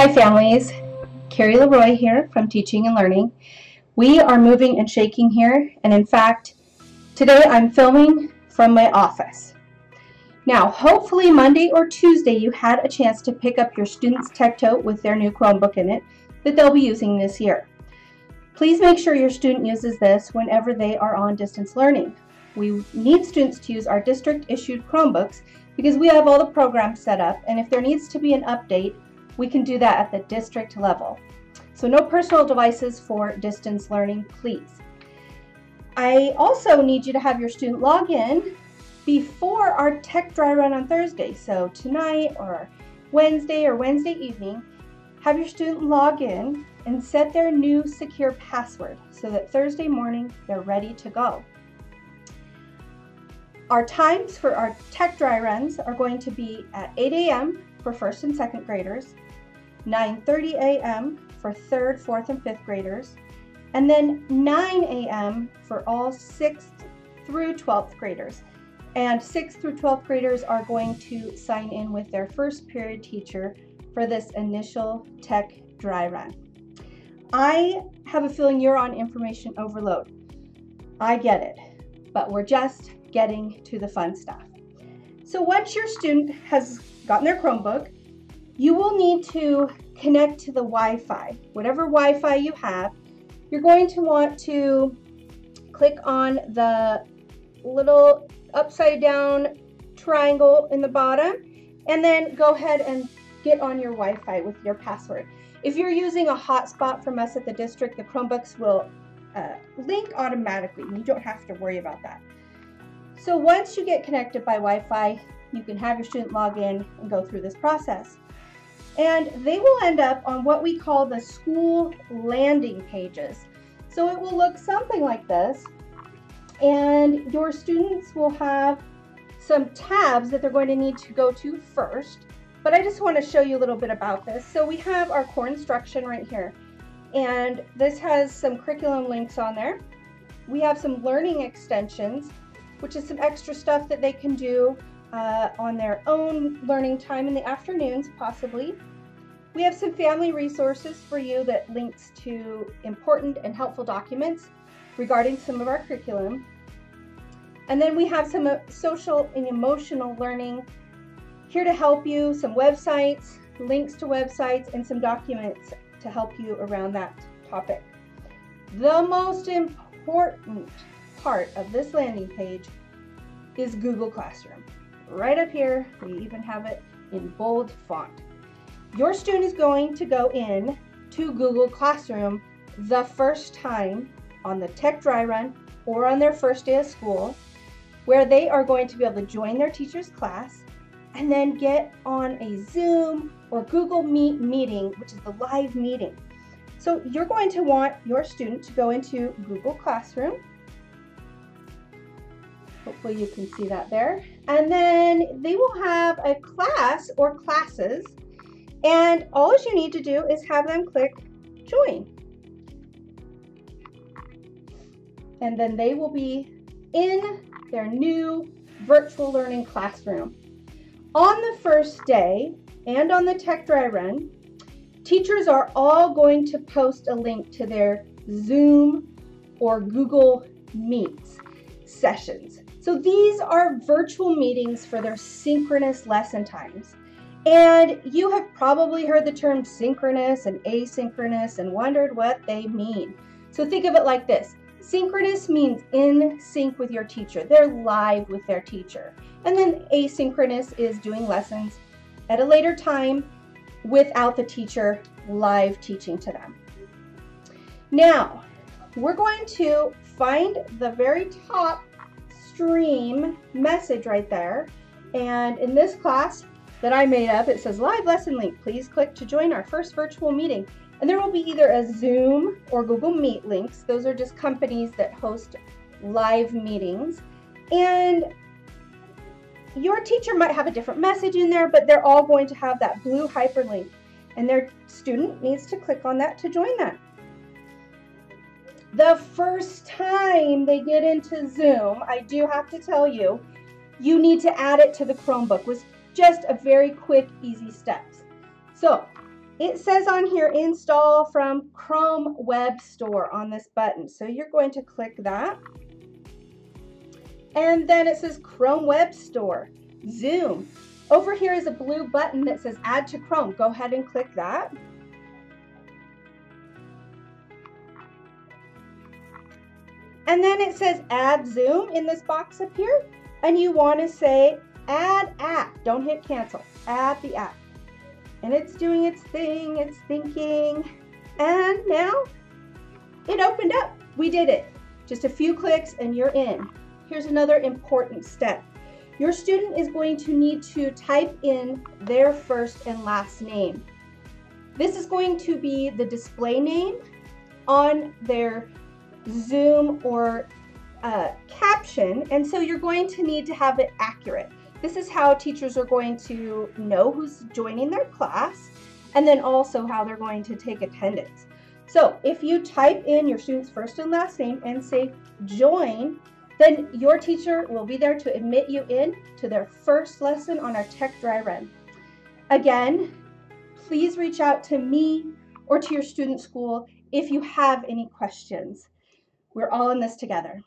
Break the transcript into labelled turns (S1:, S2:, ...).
S1: Hi families, Carrie LaRoy here from Teaching and Learning. We are moving and shaking here and in fact today I'm filming from my office. Now hopefully Monday or Tuesday you had a chance to pick up your student's tech tote with their new Chromebook in it that they'll be using this year. Please make sure your student uses this whenever they are on distance learning. We need students to use our district issued Chromebooks because we have all the programs set up and if there needs to be an update we can do that at the district level. So no personal devices for distance learning, please. I also need you to have your student log in before our tech dry run on Thursday. So tonight or Wednesday or Wednesday evening, have your student log in and set their new secure password so that Thursday morning they're ready to go. Our times for our tech dry runs are going to be at 8 a.m. for first and second graders, 9.30 a.m. for third, fourth, and fifth graders, and then 9 a.m. for all 6th through 12th graders. And 6th through 12th graders are going to sign in with their first period teacher for this initial tech dry run. I have a feeling you're on information overload. I get it, but we're just getting to the fun stuff. So once your student has gotten their Chromebook, you will need to connect to the Wi-Fi. Whatever Wi-Fi you have, you're going to want to click on the little upside down triangle in the bottom and then go ahead and get on your Wi-Fi with your password. If you're using a hotspot from us at the district, the Chromebooks will uh, link automatically. You don't have to worry about that. So once you get connected by Wi-Fi, you can have your student log in and go through this process and they will end up on what we call the school landing pages. So it will look something like this, and your students will have some tabs that they're going to need to go to first, but I just want to show you a little bit about this. So we have our core instruction right here, and this has some curriculum links on there. We have some learning extensions, which is some extra stuff that they can do uh, on their own learning time in the afternoons, possibly. We have some family resources for you that links to important and helpful documents regarding some of our curriculum. And then we have some uh, social and emotional learning here to help you, some websites, links to websites, and some documents to help you around that topic. The most important part of this landing page is Google Classroom right up here. We even have it in bold font. Your student is going to go in to Google Classroom the first time on the tech dry run or on their first day of school where they are going to be able to join their teacher's class and then get on a Zoom or Google Meet meeting, which is the live meeting. So you're going to want your student to go into Google Classroom Hopefully you can see that there. And then they will have a class or classes. And all you need to do is have them click join. And then they will be in their new virtual learning classroom. On the first day and on the Tech Dry Run, teachers are all going to post a link to their Zoom or Google Meets sessions. So these are virtual meetings for their synchronous lesson times. And you have probably heard the term synchronous and asynchronous and wondered what they mean. So think of it like this. Synchronous means in sync with your teacher. They're live with their teacher. And then asynchronous is doing lessons at a later time without the teacher live teaching to them. Now, we're going to find the very top stream message right there. And in this class that I made up, it says live lesson link. Please click to join our first virtual meeting. And there will be either a Zoom or Google Meet links. Those are just companies that host live meetings. And your teacher might have a different message in there, but they're all going to have that blue hyperlink. And their student needs to click on that to join that. The first time they get into Zoom, I do have to tell you, you need to add it to the Chromebook. Was just a very quick, easy steps. So it says on here install from Chrome Web Store on this button. So you're going to click that. And then it says Chrome Web Store, Zoom. Over here is a blue button that says add to Chrome. Go ahead and click that. And then it says add Zoom in this box up here. And you want to say add app. Don't hit cancel. Add the app. And it's doing its thing. It's thinking. And now it opened up. We did it. Just a few clicks and you're in. Here's another important step. Your student is going to need to type in their first and last name. This is going to be the display name on their Zoom or uh, caption, and so you're going to need to have it accurate. This is how teachers are going to know who's joining their class, and then also how they're going to take attendance. So if you type in your student's first and last name and say join, then your teacher will be there to admit you in to their first lesson on our Tech Dry Run. Again, please reach out to me or to your student school if you have any questions. We're all in this together.